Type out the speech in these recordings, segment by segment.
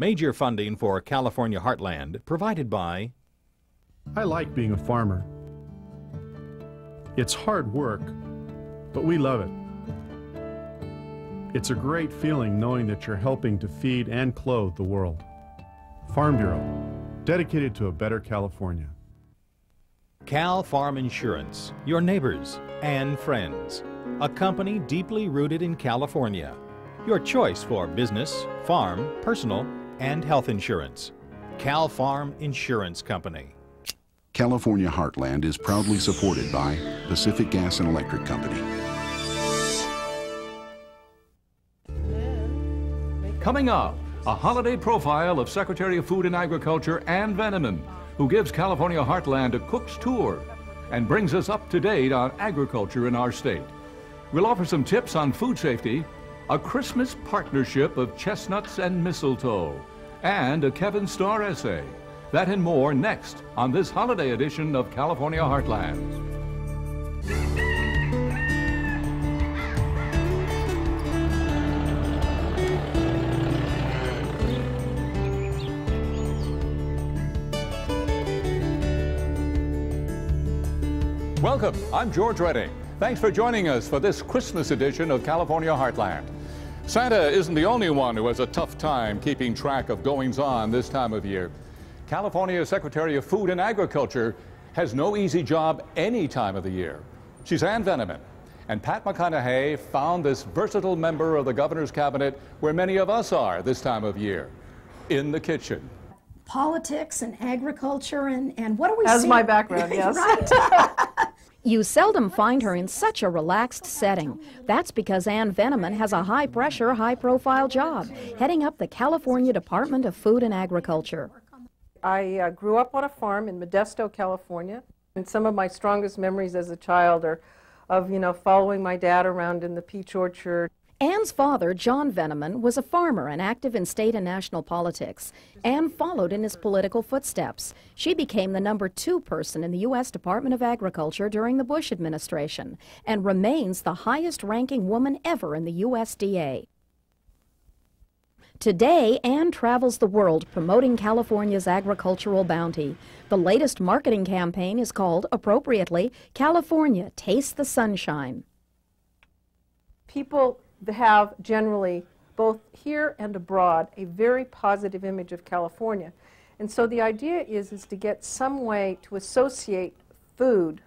Major funding for California Heartland provided by I like being a farmer. It's hard work, but we love it. It's a great feeling knowing that you're helping to feed and clothe the world. Farm Bureau, dedicated to a better California. Cal Farm Insurance, your neighbors and friends. A company deeply rooted in California. Your choice for business, farm, personal, and health insurance. Cal Farm Insurance Company. California Heartland is proudly supported by Pacific Gas and Electric Company. Coming up, a holiday profile of Secretary of Food and Agriculture Ann Veneman, who gives California Heartland a cook's tour and brings us up to date on agriculture in our state. We'll offer some tips on food safety, a Christmas partnership of chestnuts and mistletoe, and a Kevin Starr essay. That and more next on this holiday edition of California Heartland. Welcome. I'm George Redding. Thanks for joining us for this Christmas edition of California Heartland. Santa isn't the only one who has a tough time keeping track of goings on this time of year. California Secretary of Food and Agriculture has no easy job any time of the year. She's Ann Veneman. And Pat McConaughey found this versatile member of the governor's cabinet where many of us are this time of year in the kitchen. Politics and agriculture and, and what do we As see? my background, yes. right. You seldom find her in such a relaxed setting. That's because Ann Veneman has a high pressure, high profile job, heading up the California Department of Food and Agriculture. I uh, grew up on a farm in Modesto, California, and some of my strongest memories as a child are of, you know, following my dad around in the peach orchard. Ann's father, John Veneman, was a farmer and active in state and national politics. Ann followed in his political footsteps. She became the number two person in the U.S. Department of Agriculture during the Bush administration and remains the highest ranking woman ever in the USDA. Today, Ann travels the world promoting California's agricultural bounty. The latest marketing campaign is called, appropriately, California Taste the Sunshine. People have generally, both here and abroad, a very positive image of California. And so the idea is, is to get some way to associate food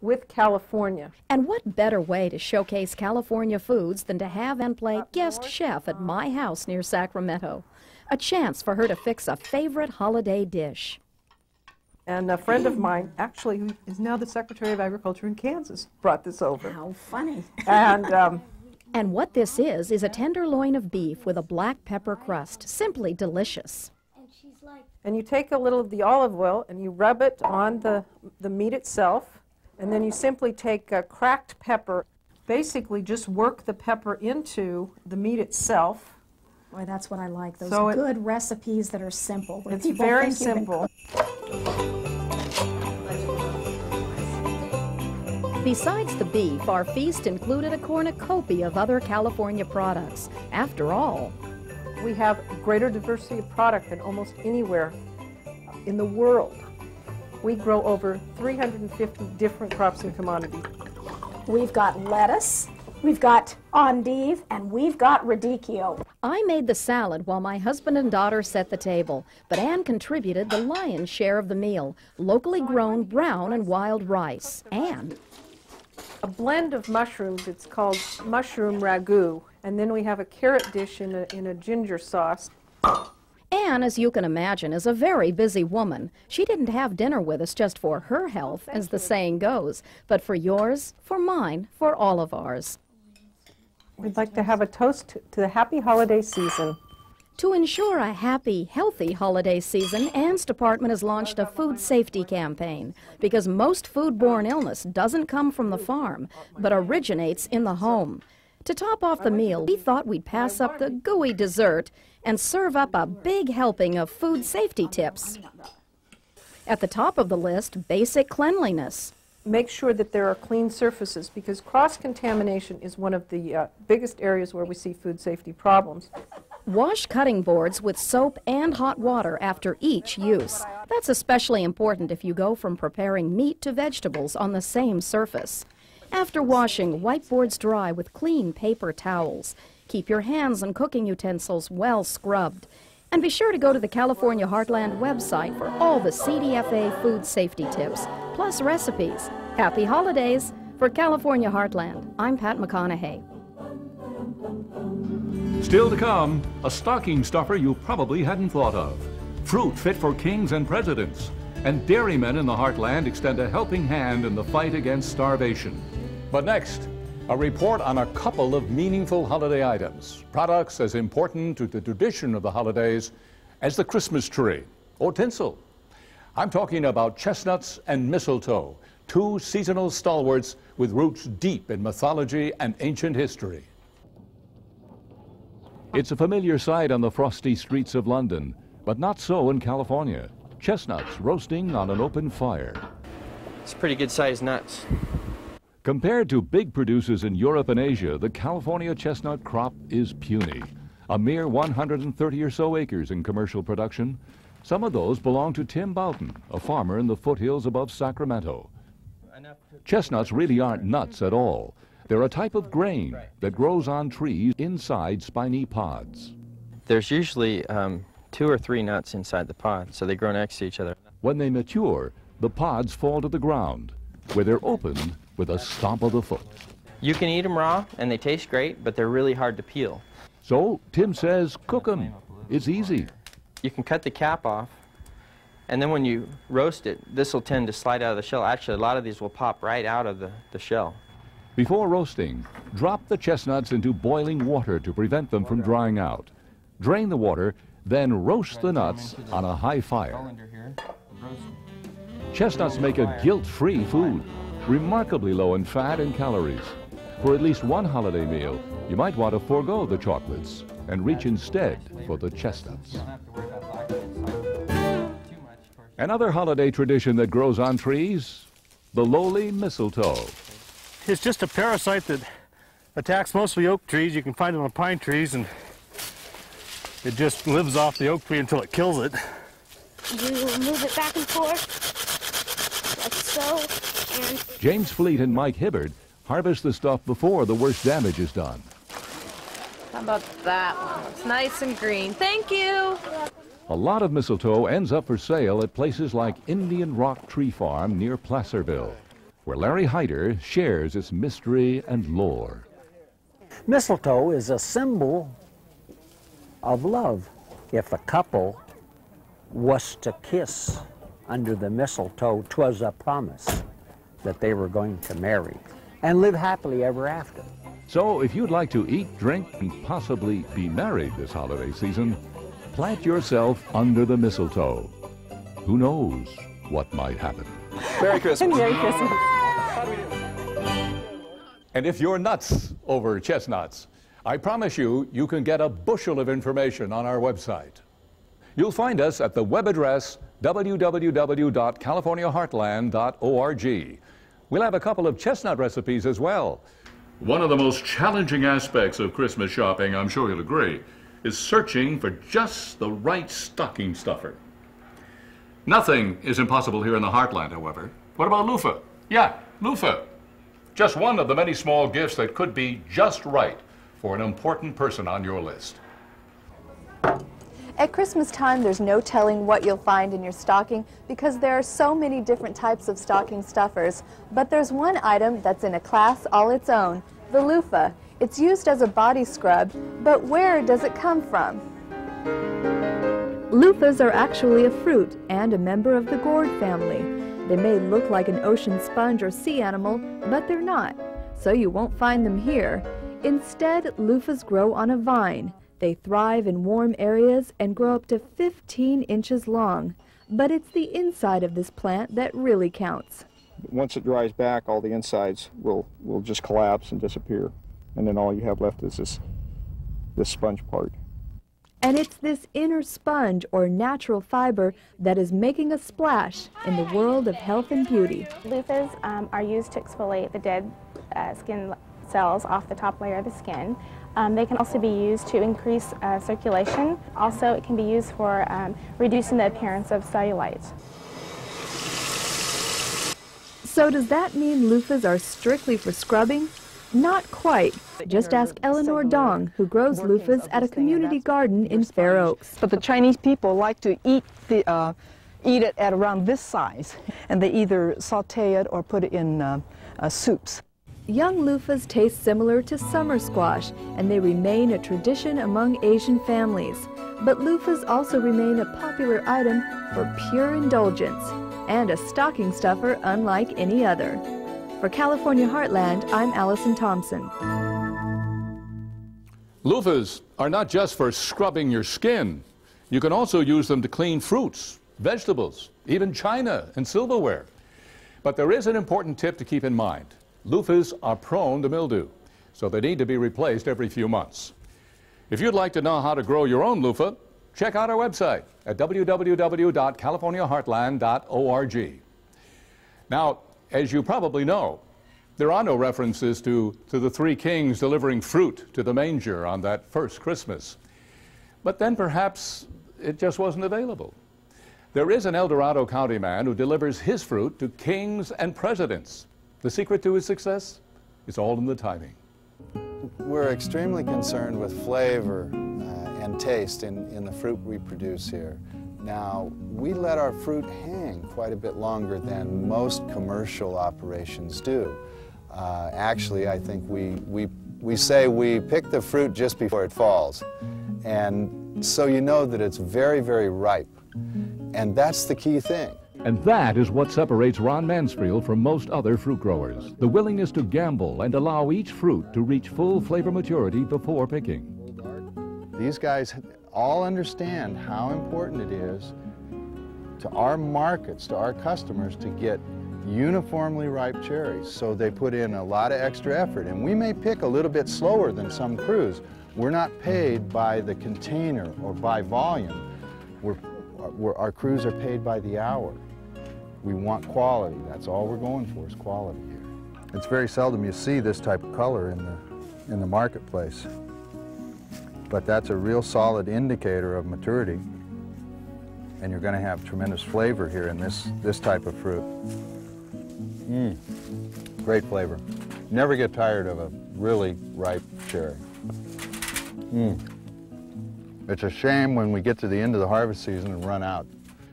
with California. And what better way to showcase California foods than to have Ann play guest chef at my house near Sacramento? A chance for her to fix a favorite holiday dish. And a friend of mine, actually, who is now the Secretary of Agriculture in Kansas, brought this over. How funny. And um, And what this is, is a tenderloin of beef with a black pepper crust. Simply delicious. And you take a little of the olive oil and you rub it on the, the meat itself. And then you simply take a cracked pepper, basically just work the pepper into the meat itself. Boy, that's what I like. Those So it- good recipes that are simple. It's very think you can simple. Besides the beef, our feast included a cornucopia of other California products. After all, We have greater diversity of product than almost anywhere in the world. We grow over 350 different crops and commodities. We've got lettuce, we've got endive, and we've got radicchio. I made the salad while my husband and daughter set the table, but Ann contributed the lion's share of the meal locally grown brown and wild rice. And A blend of mushrooms, it's called mushroom ragu. And then we have a carrot dish in a, in a ginger sauce. Ann, as you can imagine, is a very busy woman. She didn't have dinner with us just for her health, as the saying goes, but for yours, for mine, for all of ours. We'd like to have a toast to- to the happy holiday season. To ensure a happy, healthy holiday season, Ann's department has launched a food safety campaign because most foodborne illness doesn't come from the farm, but originates in the home. To top off the meal, we thought we'd pass up the gooey dessert and serve up a big helping of food safety tips. At the top of the list, basic cleanliness. Make sure that there are clean surfaces because cross contamination is one of the uh, biggest areas where we see food safety problems. Wash cutting boards with soap and hot water after each use. That's especially important if you go from preparing meat to vegetables on the same surface. After washing, wipe boards dry with clean paper towels. Keep your hands and cooking utensils well scrubbed. And be sure to go to the California Heartland website for all the CDFA food safety tips, plus recipes. Happy holidays! For California Heartland, I'm Pat McConaughey. Still to come, a stocking stuffer you probably hadn't thought of. Fruit fit for kings and presidents. And dairymen in the heartland extend a helping hand in the fight against starvation. But next, a report on a couple of meaningful holiday items, products as important to the tradition of the holidays as the Christmas tree or tinsel. I'm talking about chestnuts and mistletoe, two seasonal stalwarts with roots deep in mythology and ancient history. It's a familiar sight on the frosty streets of London, but not so in California. Chestnuts roasting on an open fire. It's pretty good sized nuts. Compared to big producers in Europe and Asia, the California chestnut crop is puny. A mere 130 or so acres in commercial production. Some of those belong to Tim Boughton, a farmer in the foothills above Sacramento. Chestnuts really aren't nuts at all. They're a type of grain that grows on trees inside spiny pods. There's usually um, two or three nuts inside the pod, so they grow next to each other. When they mature, the pods fall to the ground, where they're opened with a stomp of the foot. You can eat them raw, and they taste great, but they're really hard to peel. So Tim says cook them. It's easy. You can cut the cap off, and then when you roast it, this will tend to slide out of the shell. Actually, a lot of these will pop right out of the, the shell. Before roasting, drop the chestnuts into boiling water to prevent them from drying out. Drain the water, then roast the nuts on a high fire. Chestnuts make a guilt-free food, remarkably low in fat and calories. For at least one holiday meal, you might want to forego the chocolates and reach instead for the chestnuts. Another holiday tradition that grows on trees, the lowly mistletoe. It's just a parasite that attacks mostly oak trees. You can find it on pine trees and it just lives off the oak tree until it kills it. You move it back and forth, like so, and James Fleet and Mike Hibbard harvest the stuff before the worst damage is done. How about that one? It's nice and green. Thank you. A lot of mistletoe ends up for sale at places like Indian Rock Tree Farm near Placerville, where Larry Hyder shares its mystery and lore. Mistletoe is a symbol of love. If a couple was to kiss under the mistletoe, 'twas a promise that they were going to marry and live happily ever after. So if you'd like to eat, drink, and possibly be married this holiday season, plant yourself under the mistletoe. Who knows what might happen? Merry Christmas. Merry Christmas. And if you're nuts over chestnuts, I promise you, you can get a bushel of information on our website. You'll find us at the web address www.californiaheartland.org. We'll have a couple of chestnut recipes as well. One of the most challenging aspects of Christmas shopping, I'm sure you'll agree, is searching for just the right stocking stuffer. Nothing is impossible here in the heartland, however. What about loofah? Yeah, loofah. Just one of the many small gifts that could be just right for an important person on your list. At Christmas time, there's no telling what you'll find in your stocking because there are so many different types of stocking stuffers. But there's one item that's in a class all its own, the loofah. It's used as a body scrub, but where does it come from? Loofahs are actually a fruit and a member of the gourd family. They may look like an ocean sponge or sea animal, but they're not, so you won't find them here. Instead, loofahs grow on a vine. They thrive in warm areas and grow up to 15 inches long. But it's the inside of this plant that really counts. Once it dries back, all the insides will, will just collapse and disappear. And then all you have left is this, this sponge part. And it's this inner sponge or natural fiber that is making a splash in the world of health and beauty. Loofahs um, are used to exfoliate the dead uh, skin cells off the top layer of the skin. Um, they can also be used to increase uh, circulation. Also, it can be used for um, reducing the appearance of cellulite. So does that mean loofahs are strictly for scrubbing? Not quite. Just ask Eleanor Dong, who grows loofahs at a community garden in Fair Oaks. But the Chinese people like to eat the uh, eat it at around this size, and they either saute it or put it in uh, uh, soups. Young loofahs taste similar to summer squash, and they remain a tradition among Asian families. But loofahs also remain a popular item for pure indulgence, and a stocking stuffer unlike any other. For California Heartland, I'm Allison Thompson. Loofahs are not just for scrubbing your skin. You can also use them to clean fruits, vegetables, even china and silverware. But there is an important tip to keep in mind. Loofahs are prone to mildew, so they need to be replaced every few months. If you'd like to know how to grow your own loofah, check out our website at www.californiaheartland.org. Now, as you probably know, there are no references to, to the three kings delivering fruit to the manger on that first Christmas. But then perhaps it just wasn't available. There is an El Dorado County man who delivers his fruit to kings and presidents. The secret to his success is all in the timing. We're extremely concerned with flavor uh, and taste in, in the fruit we produce here. Now, we let our fruit hang quite a bit longer than most commercial operations do. Uh, actually, I think we, we, we say we pick the fruit just before it falls. And so you know that it's very, very ripe. And that's the key thing. And that is what separates Ron Mansfield from most other fruit growers. The willingness to gamble and allow each fruit to reach full flavor maturity before picking. These guys all understand how important it is to our markets, to our customers, to get uniformly ripe cherries. So they put in a lot of extra effort. And we may pick a little bit slower than some crews. We're not paid by the container or by volume. We're, we're, our crews are paid by the hour. We want quality. That's all we're going for is quality here. It's very seldom you see this type of color in the, in the marketplace. But that's a real solid indicator of maturity. And you're going to have tremendous flavor here in this, this type of fruit. Mmm, great flavor. Never get tired of a really ripe cherry. Mmm. It's a shame when we get to the end of the harvest season and run out.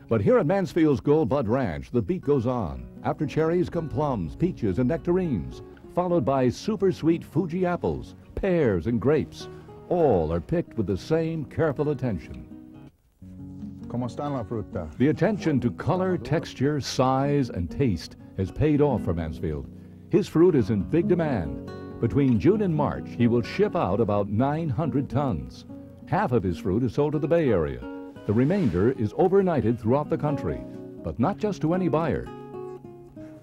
But here at Mansfield's Gold Bud Ranch, the beat goes on. After cherries come plums, peaches, and nectarines, followed by super sweet Fuji apples, pears, and grapes. All are picked with the same careful attention. ¿Cómo está la fruta? The attention to color, texture, size, and taste has paid off for Mansfield. His fruit is in big demand. Between June and March, he will ship out about 900 tons. Half of his fruit is sold to the Bay Area. The remainder is overnighted throughout the country, but not just to any buyer.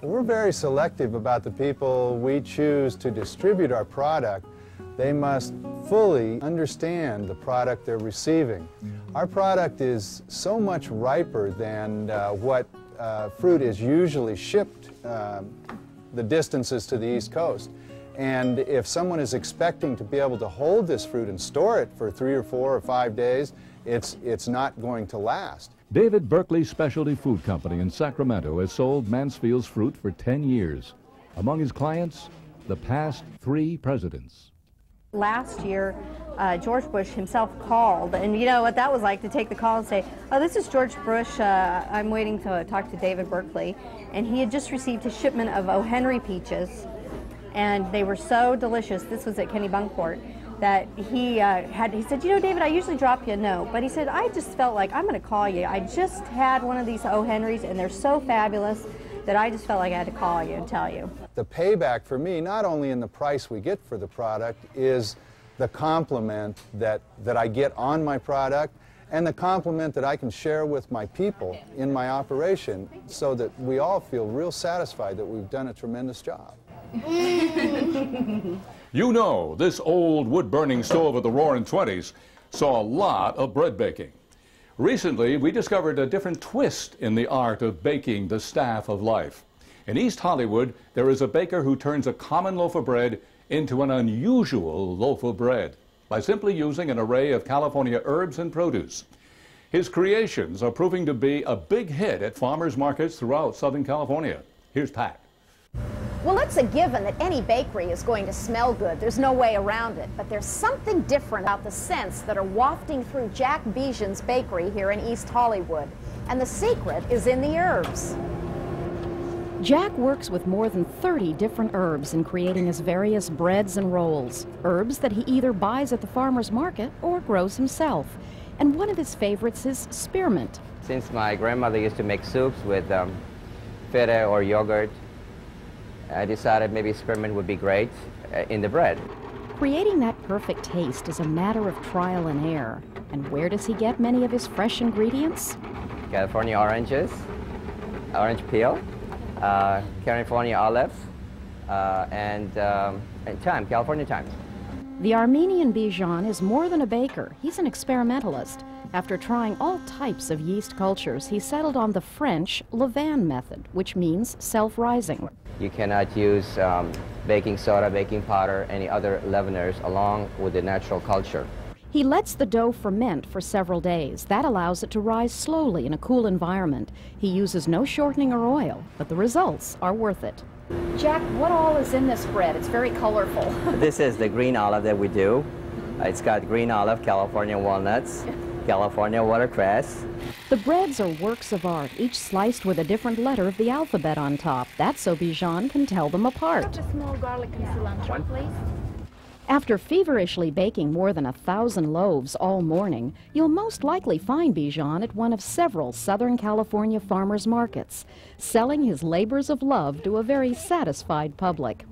We're very selective about the people we choose to distribute our product. They must fully understand the product they're receiving. Our product is so much riper than uh, what uh, fruit is usually shipped uh, the distances to the East Coast. And if someone is expecting to be able to hold this fruit and store it for three or four or five days, it's, it's not going to last. David Berkeley Specialty Food Company in Sacramento has sold Mansfield's fruit for 10 years. Among his clients, the past three presidents. Last year, uh, George Bush himself called, and you know what that was like to take the call and say, Oh, this is George Bush. Uh, I'm waiting to talk to David Berkeley. And he had just received a shipment of O. Henry peaches, and they were so delicious. This was at Kennebunkport that he uh, had. He said, "You know, David, I usually drop you a note, but he said I just felt like I'm going to call you. I just had one of these O. Henrys, and they're so fabulous that I just felt like I had to call you and tell you." The payback for me, not only in the price we get for the product, is the compliment that that I get on my product. And the compliment that I can share with my people in my operation so that we all feel real satisfied that we've done a tremendous job. You know, this old wood-burning stove of the Roaring Twenties saw a lot of bread baking. Recently, we discovered a different twist in the art of baking the staff of life. In East Hollywood, there is a baker who turns a common loaf of bread into an unusual loaf of bread. by simply using an array of California herbs and produce. His creations are proving to be a big hit at farmers markets throughout Southern California. Here's Pat. Well, it's a given that any bakery is going to smell good. There's no way around it. But there's something different about the scents that are wafting through Jack Bezjian's bakery here in East Hollywood. And the secret is in the herbs. Jack works with more than 30 different herbs in creating his various breads and rolls. Herbs that he either buys at the farmer's market or grows himself. And one of his favorites is spearmint. Since my grandmother used to make soups with um, feta or yogurt, I decided maybe spearmint would be great uh, in the bread. Creating that perfect taste is a matter of trial and error. And where does he get many of his fresh ingredients? California oranges, orange peel, uh, California olives, uh, and, um, and thyme, California thyme. The Armenian Bezjian is more than a baker. He's an experimentalist. After trying all types of yeast cultures, he settled on the French levain method, which means self-rising. You cannot use um, baking soda, baking powder, any other leaveners along with the natural culture. He lets the dough ferment for several days. That allows it to rise slowly in a cool environment. He uses no shortening or oil, but the results are worth it. Jack, what all is in this bread? It's very colorful. this is the green olive that we do. It's got green olive, California walnuts, California watercress. The breads are works of art, each sliced with a different letter of the alphabet on top. That's so Bezjian can tell them apart. a small garlic and cilantro, please. After feverishly baking more than a thousand loaves all morning, you'll most likely find Bezjian at one of several Southern California farmers markets, selling his labors of love to a very satisfied public.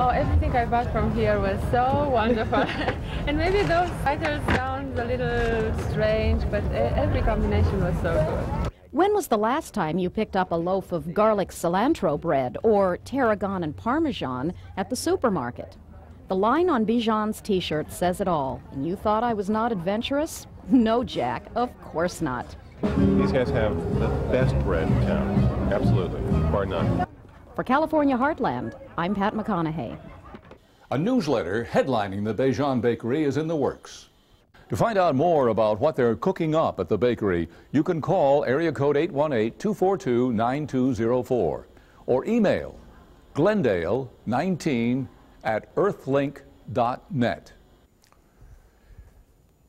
Oh, everything I bought from here was so wonderful. and maybe those titles sound a little strange, but eh, every combination was so good. When was the last time you picked up a loaf of garlic cilantro bread or tarragon and parmesan at the supermarket? The line on Bezjian's t-shirt says it all. And you thought I was not adventurous? No, Jack, of course not. These guys have the best bread in town. Absolutely, bar none. For California Heartland, I'm Pat McConaughey. A newsletter headlining the Bezian Bakery is in the works. To find out more about what they're cooking up at the bakery, you can call area code 818-242-9204 or email glendale19 at earthlink.net.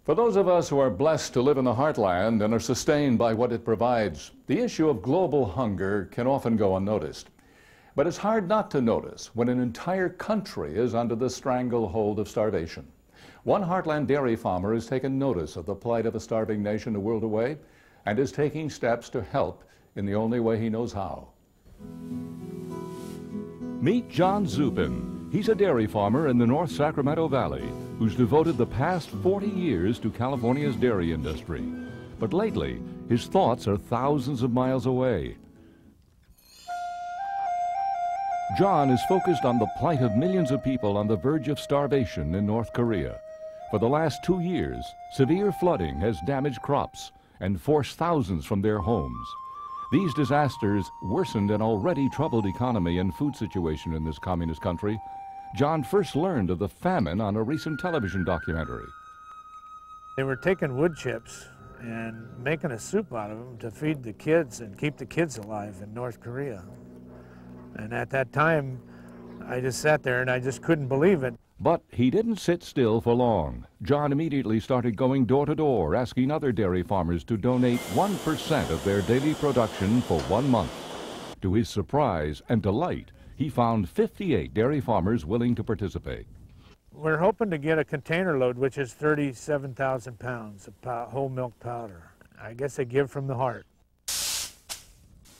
For those of us who are blessed to live in the heartland and are sustained by what it provides, the issue of global hunger can often go unnoticed. But it's hard not to notice when an entire country is under the stranglehold of starvation. One Heartland dairy farmer has taken notice of the plight of a starving nation a world away and is taking steps to help in the only way he knows how. Meet John Zupin. He's a dairy farmer in the North Sacramento Valley who's devoted the past 40 years to California's dairy industry. But lately, his thoughts are thousands of miles away. John is focused on the plight of millions of people on the verge of starvation in North Korea. For the last two years, severe flooding has damaged crops and forced thousands from their homes. These disasters worsened an already troubled economy and food situation in this communist country John first learned of the famine on a recent television documentary. They were taking wood chips and making a soup out of them to feed the kids and keep the kids alive in North Korea. And at that time, I just sat there and I just couldn't believe it. But he didn't sit still for long. John immediately started going door to door, asking other dairy farmers to donate 1% of their daily production for one month. To his surprise and delight, he found 58 dairy farmers willing to participate. We're hoping to get a container load, which is 37,000 pounds of whole milk powder. I guess they give from the heart.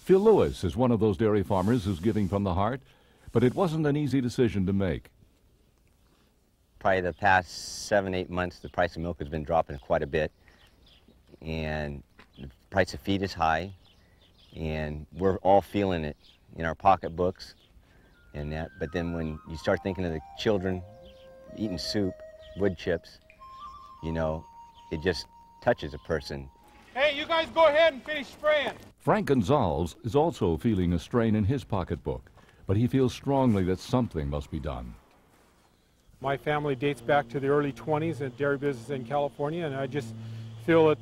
Phil Lewis is one of those dairy farmers who's giving from the heart, but it wasn't an easy decision to make. Probably the past seven, eight months, the price of milk has been dropping quite a bit, and the price of feed is high, and we're all feeling it in our pocketbooks and that. But then when you start thinking of the children eating soup, wood chips, you know, it just touches a person. Hey, you guys go ahead and finish spraying. Frank Gonzalez is also feeling a strain in his pocketbook, but he feels strongly that something must be done. My family dates back to the early 20s in dairy business in California, and I just feel that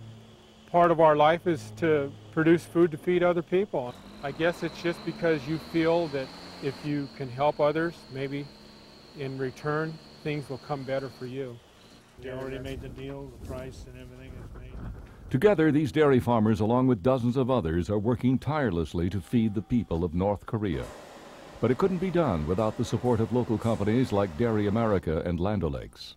part of our life is to produce food to feed other people. I guess it's just because you feel that if you can help others, maybe in return, things will come better for you. You already made the deal, the price and everything is made. Together, these dairy farmers, along with dozens of others, are working tirelessly to feed the people of North Korea. But it couldn't be done without the support of local companies like Dairy America and Land O'Lakes.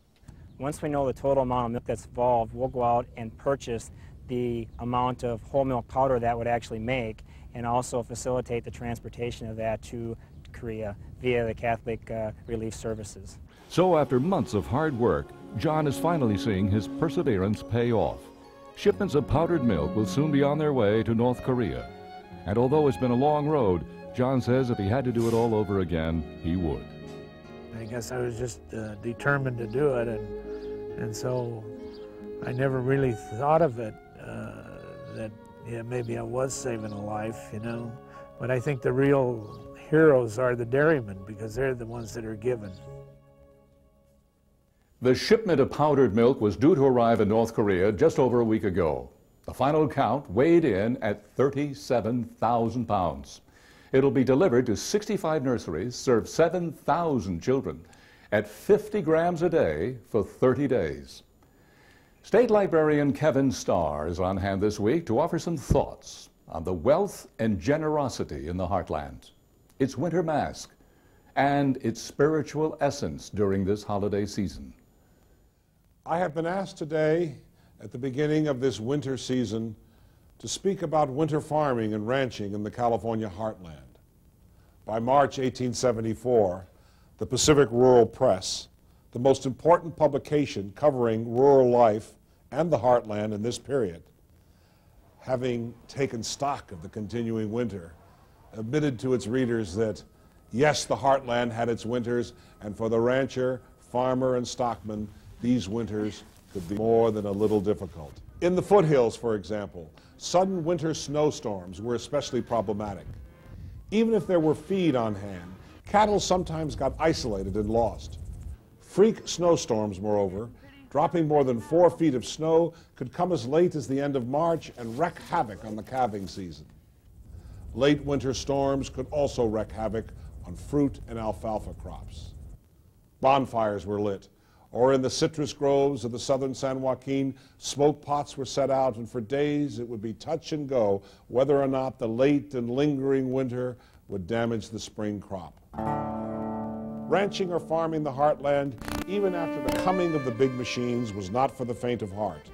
Once we know the total amount of milk that's involved, we'll go out and purchase the amount of whole milk powder that would actually make and also facilitate the transportation of that to Korea via the Catholic uh, Relief Services. So after months of hard work, John is finally seeing his perseverance pay off. Shipments of powdered milk will soon be on their way to North Korea. And although it's been a long road, John says if he had to do it all over again, he would. I guess I was just uh, determined to do it, and and so I never really thought of it uh, that yeah maybe I was saving a life, you know. But I think the real heroes are the dairymen because they're the ones that are given. The shipment of powdered milk was due to arrive in North Korea just over a week ago. The final count weighed in at 37,000 pounds. It'll be delivered to 65 nurseries, serve 7,000 children at 50 grams a day for 30 days. State Librarian Kevin Starr is on hand this week to offer some thoughts on the wealth and generosity in the heartland, its winter mask, and its spiritual essence during this holiday season. I have been asked today, at the beginning of this winter season, to speak about winter farming and ranching in the California heartland. By March 1874, the Pacific Rural Press, the most important publication covering rural life and the heartland in this period, having taken stock of the continuing winter, admitted to its readers that, yes, the heartland had its winters, and for the rancher, farmer, and stockman, these winters could be more than a little difficult. In the foothills, for example, sudden winter snowstorms were especially problematic. Even if there were feed on hand, cattle sometimes got isolated and lost. Freak snowstorms, moreover, dropping more than four feet of snow, could come as late as the end of March and wreak havoc on the calving season. Late winter storms could also wreak havoc on fruit and alfalfa crops. Bonfires were lit, or in the citrus groves of the southern San Joaquin, smoke pots were set out, and for days it would be touch and go whether or not the late and lingering winter would damage the spring crop. Ranching or farming the heartland, even after the coming of the big machines, was not for the faint of heart,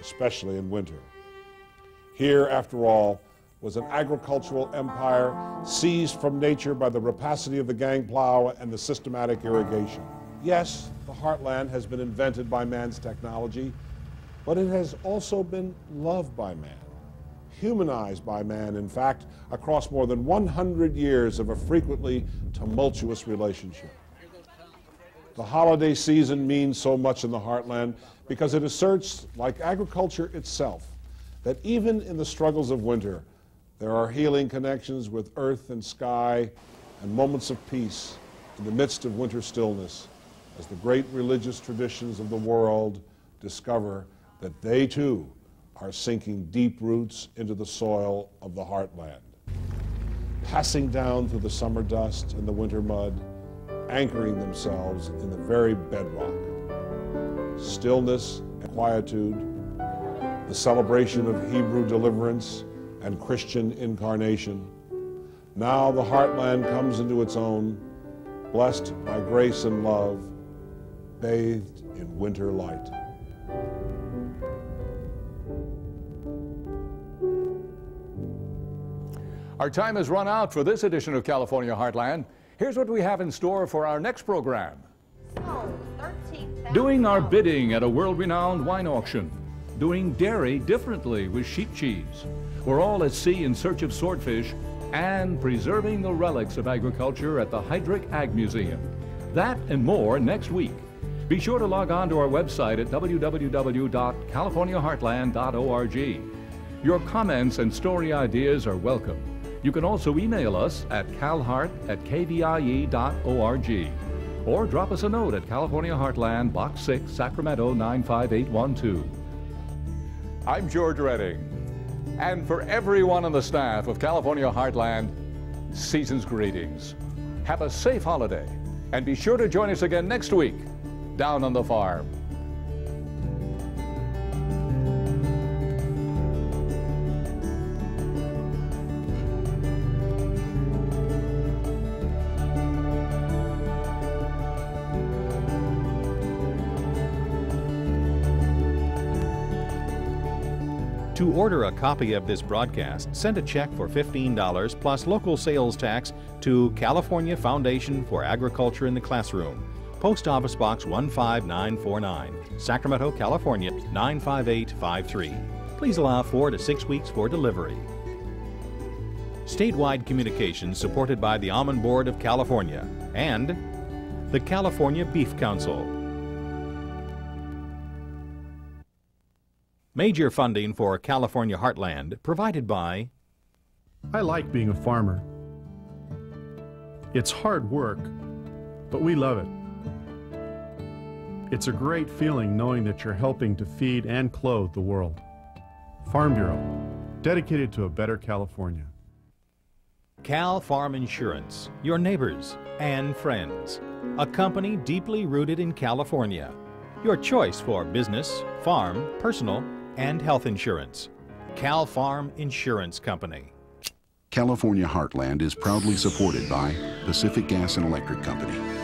especially in winter. Here, after all, was an agricultural empire seized from nature by the rapacity of the gang plow and the systematic irrigation. Yes, the heartland has been invented by man's technology, but it has also been loved by man, humanized by man, in fact, across more than 100 years of a frequently tumultuous relationship. The holiday season means so much in the heartland because it asserts, like agriculture itself, that even in the struggles of winter, there are healing connections with earth and sky and moments of peace in the midst of winter stillness as the great religious traditions of the world discover that they too are sinking deep roots into the soil of the heartland, passing down through the summer dust and the winter mud, anchoring themselves in the very bedrock. Stillness and quietude, the celebration of Hebrew deliverance and Christian incarnation. Now the heartland comes into its own, blessed by grace and love, bathed in winter light. Our time has run out for this edition of California Heartland. Here's what we have in store for our next program. Doing our bidding at a world-renowned wine auction. Doing dairy differently with sheep cheese. We're all at sea in search of swordfish and preserving the relics of agriculture at the Heidrick Ag Museum. That and more next week. Be sure to log on to our website at www.californiaheartland.org. Your comments and story ideas are welcome. You can also email us at calhart at kvie.org. or drop us a note at California Heartland, Box 6, Sacramento 95812. I'm George Redding. And for everyone on the staff of California Heartland, season's greetings. Have a safe holiday and be sure to join us again next week down on the farm. To order a copy of this broadcast, send a check for $15 plus local sales tax to California Foundation for Agriculture in the Classroom, Post Office Box 15949, Sacramento, California 95853. Please allow four to six weeks for delivery. Statewide communications supported by the Almond Board of California and the California Beef Council. Major funding for California Heartland provided by I like being a farmer. It's hard work, but we love it. It's a great feeling knowing that you're helping to feed and clothe the world. Farm Bureau, dedicated to a better California. Cal Farm Insurance, your neighbors and friends. A company deeply rooted in California. Your choice for business, farm, personal, and health insurance. Cal Farm Insurance Company. California Heartland is proudly supported by Pacific Gas and Electric Company.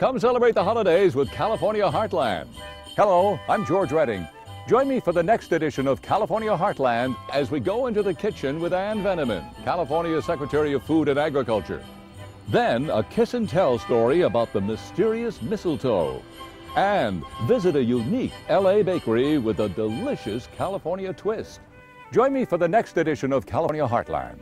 Come celebrate the holidays with California Heartland. Hello, I'm George Redding. Join me for the next edition of California Heartland as we go into the kitchen with Ann Veneman, California Secretary of Food and Agriculture. Then a kiss and tell story about the mysterious mistletoe. And visit a unique LA bakery with a delicious California twist. Join me for the next edition of California Heartland.